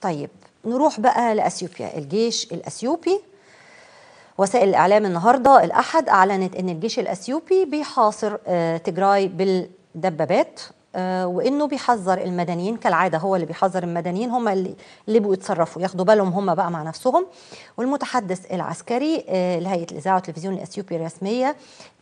طيب نروح بقى لأثيوبيا. الجيش الأثيوبي وسائل الإعلام النهارده الأحد أعلنت إن الجيش الأثيوبي بيحاصر آه، تجراي بالدبابات. وإنه بيحذر المدنيين كالعادة هو اللي بيحذر المدنيين هم اللي اللي بيبقوا يتصرفوا ياخدوا بالهم هم بقى مع نفسهم. والمتحدث العسكري آه، لهيئة الإذاعة والتلفزيون الإثيوبي الرسمية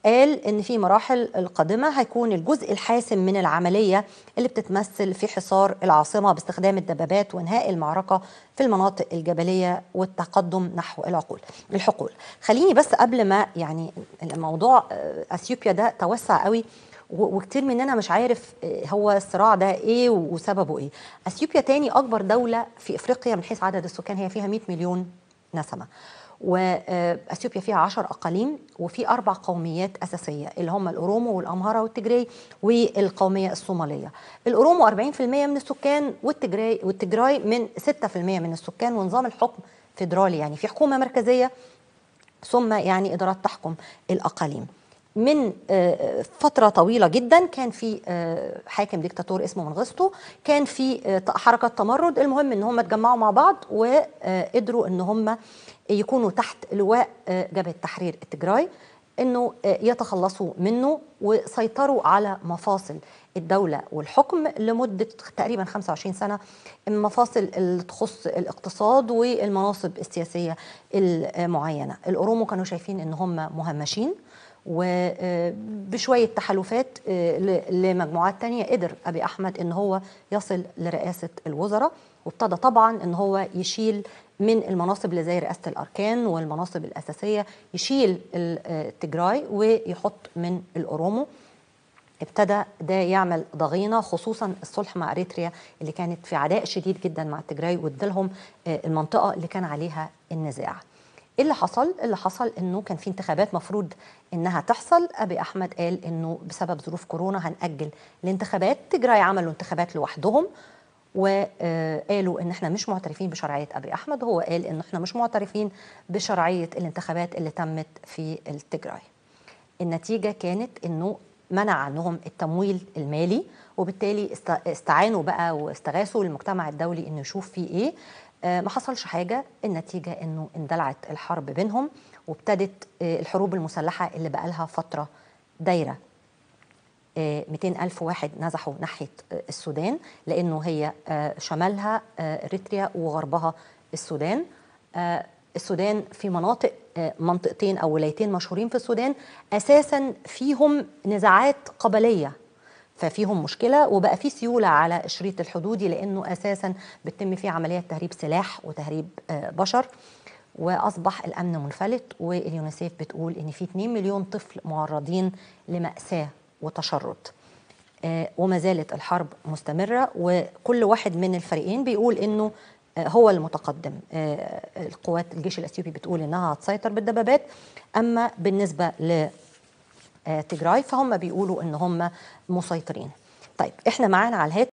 قال إن في مراحل القادمة هيكون الجزء الحاسم من العملية اللي بتتمثل في حصار العاصمة باستخدام الدبابات وإنهاء المعركة في المناطق الجبلية والتقدم نحو العقول الحقول. خليني بس قبل ما يعني الموضوع آه، إثيوبيا ده توسع قوي. وكتير مننا مش عارف آه، هو الصراع ده إيه وسببه إيه. أثيوبيا تاني أكبر دولة في إفريقيا من حيث عدد السكان هي فيها 100 مليون نسمة. واثيوبيا فيها 10 أقاليم وفي أربع قوميات أساسية اللي هم الأورومو والأمهرة والتجري والقومية الصومالية. الأورومو 40% من السكان والتجراي والتجراي من 6% من السكان ونظام الحكم فيدرالي يعني في حكومة مركزية ثم يعني إدارات تحكم الأقاليم. من آه، فترة طويلة جدا كان في آه، حاكم ديكتاتور اسمه منغستو كان في آه، حركة تمرد. المهم إن هم اتجمعوا مع بعض وقدروا إن هم يكونوا تحت لواء جبهة تحرير التجراي إنه يتخلصوا منه وسيطروا على مفاصل الدولة والحكم لمدة تقريبا 25 سنة. المفاصل اللي تخص الاقتصاد والمناصب السياسية المعينة. الأورومو كانوا شايفين إن هم مهمشين. وبشوية تحالفات آه، لمجموعات تانية قدر أبي أحمد إن هو يصل لرئاسة الوزراء وابتدى طبعا إن هو يشيل من المناصب اللي زي رئاسة الأركان والمناصب الأساسية يشيل ال- آه، التجراي ويحط من الأورومو ابتدى ده يعمل ضغينة خصوصا الصلح مع إريتريا اللي كانت في عداء شديد جدا مع التجراي وادالهم آه، المنطقة اللي كان عليها النزاع. إيه اللي حصل؟ اللي حصل؟ إنه كان في انتخابات مفروض إنها تحصل، أبي أحمد قال إنه بسبب ظروف كورونا هنأجل الانتخابات، تجراي عملوا انتخابات لوحدهم وقالوا إن إحنا مش معترفين بشرعية أبي أحمد، هو قال ان إحنا مش معترفين بشرعية الانتخابات اللي تمت في التجراي. النتيجة كانت إنه منع عنهم التمويل المالي وبالتالي است- استعانوا بقى واستغاثوا المجتمع الدولي إنه يشوف فيه إيه. ما حصلش حاجة. النتيجة إنه اندلعت الحرب بينهم وابتدت آه، الحروب المسلحة اللي بقالها فترة دايرة. 200 ألف واحد نزحوا ناحية آه، السودان لأنه هي آه، شمالها آه، إريتريا وغربها السودان. آه، السودان في مناطق آه، منطقتين أو ولايتين مشهورين في السودان. أساسا فيهم نزاعات قبلية. ففيهم مشكلة وبقى في سيولة على الشريط الحدودي لأنه أساسا بتتم فيه عمليات تهريب سلاح وتهريب آه، بشر. وأصبح الأمن منفلت واليونيسيف بتقول إن في 2 مليون طفل معرضين لمأساة وتشرد. آه، وما زالت الحرب مستمرة وكل واحد من الفريقين بيقول إنه آه، هو المتقدم. القوات الجيش الأثيوبي بتقول إنها هتسيطر بالدبابات. أما بالنسبة ل تجراي فهم بيقولوا إن هم مسيطرين. طيب إحنا معانا على الهاتف